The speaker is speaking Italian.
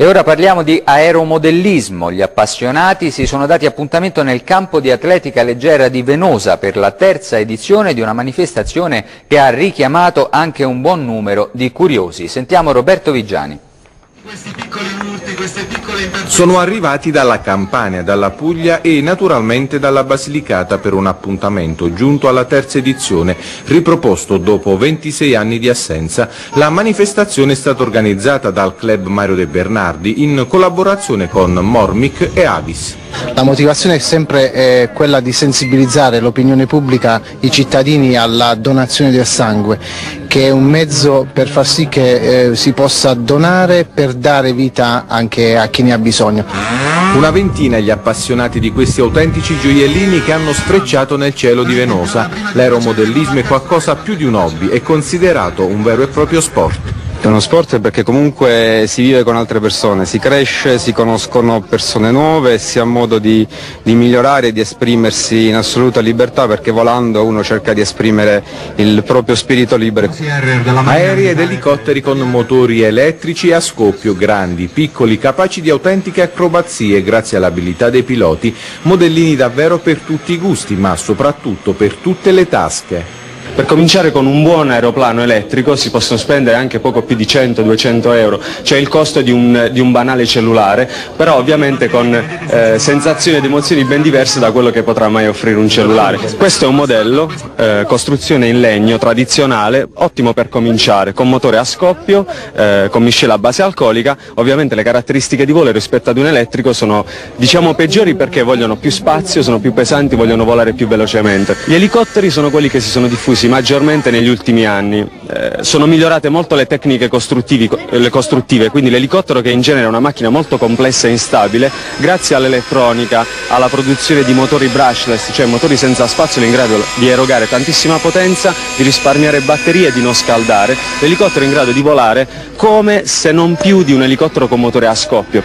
E ora parliamo di aeromodellismo. Gli appassionati si sono dati appuntamento nel campo di atletica leggera di Venosa per la terza edizione di una manifestazione che ha richiamato anche un buon numero di curiosi. Sentiamo Roberto Vigiani. Sono arrivati dalla Campania, dalla Puglia e naturalmente dalla Basilicata per un appuntamento giunto alla terza edizione, riproposto dopo 26 anni di assenza. La manifestazione è stata organizzata dal club Mario De Bernardi in collaborazione con Mormic e Avis. La motivazione è sempre eh, quella di sensibilizzare l'opinione pubblica, i cittadini alla donazione del sangue, che è un mezzo per far sì che eh, si possa donare per dare vita anche a chi ne ha bisogno. Una ventina gli appassionati di questi autentici gioiellini che hanno sfrecciato nel cielo di Venosa. L'aeromodellismo è qualcosa più di un hobby, è considerato un vero e proprio sport. È uno sport perché comunque si vive con altre persone, si cresce, si conoscono persone nuove, si ha modo di, di migliorare e di esprimersi in assoluta libertà perché volando uno cerca di esprimere il proprio spirito libero. Aerei ed elicotteri con motori elettrici a scoppio, grandi, piccoli, capaci di autentiche acrobazie grazie all'abilità dei piloti, modellini davvero per tutti i gusti ma soprattutto per tutte le tasche. Per cominciare con un buon aeroplano elettrico si possono spendere anche poco più di 100-200 euro, cioè il costo di un, di un, banale cellulare, però ovviamente con eh, sensazioni ed emozioni ben diverse da quello che potrà mai offrire un cellulare. Questo è un modello, eh, costruzione in legno tradizionale, ottimo per cominciare, con motore a scoppio, eh, con miscela a base alcolica, ovviamente le caratteristiche di volo rispetto ad un elettrico sono diciamo peggiori perché vogliono più spazio, sono più pesanti, vogliono volare più velocemente. Gli elicotteri sono quelli che si sono diffusi maggiormente negli ultimi anni. Eh, sono migliorate molto le tecniche le costruttive, quindi l'elicottero che in genere è una macchina molto complessa e instabile, grazie all'elettronica, alla produzione di motori brushless, cioè motori senza spazio in grado di erogare tantissima potenza, di risparmiare batterie e di non scaldare, l'elicottero è in grado di volare come se non più di un elicottero con motore a scoppio.